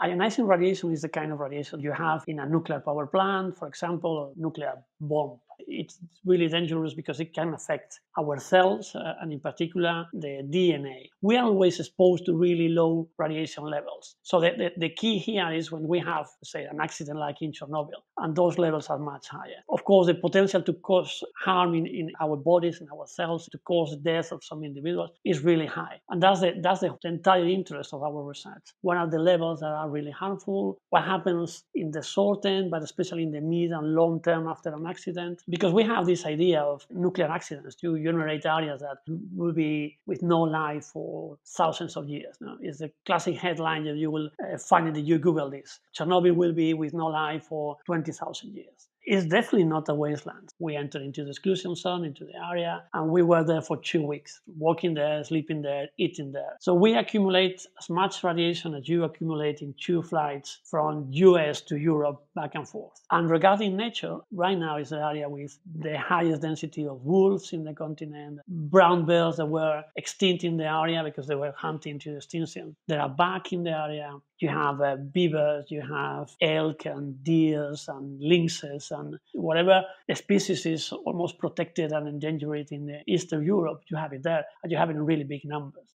Ionizing radiation is the kind of radiation you have in a nuclear power plant, for example, a nuclear bomb. It's really dangerous because it can affect our cells uh, and, in particular, the DNA. We are always exposed to really low radiation levels. So, the, the, the key here is when we have, say, an accident like in Chernobyl, and those levels are much higher. Of course, the potential to cause harm in, in our bodies and our cells, to cause death of some individuals, is really high. And that's the, that's the entire interest of our research. What are the levels that are really harmful? What happens in the short term, but especially in the mid and long term after an accident? because we have this idea of nuclear accidents to generate areas that will be with no life for thousands of years. No? It's the classic headline that you will uh, find if you Google this. Chernobyl will be with no life for 20,000 years it's definitely not a wasteland. We entered into the exclusion zone, into the area, and we were there for two weeks, walking there, sleeping there, eating there. So we accumulate as much radiation as you accumulate in two flights from US to Europe back and forth. And regarding nature, right now is the area with the highest density of wolves in the continent, brown bears that were extinct in the area because they were hunting to extinction. They are back in the area you have uh, beavers, you have elk and deers and lynxes and whatever species is almost protected and endangered in Eastern Europe, you have it there, and you have it in really big numbers.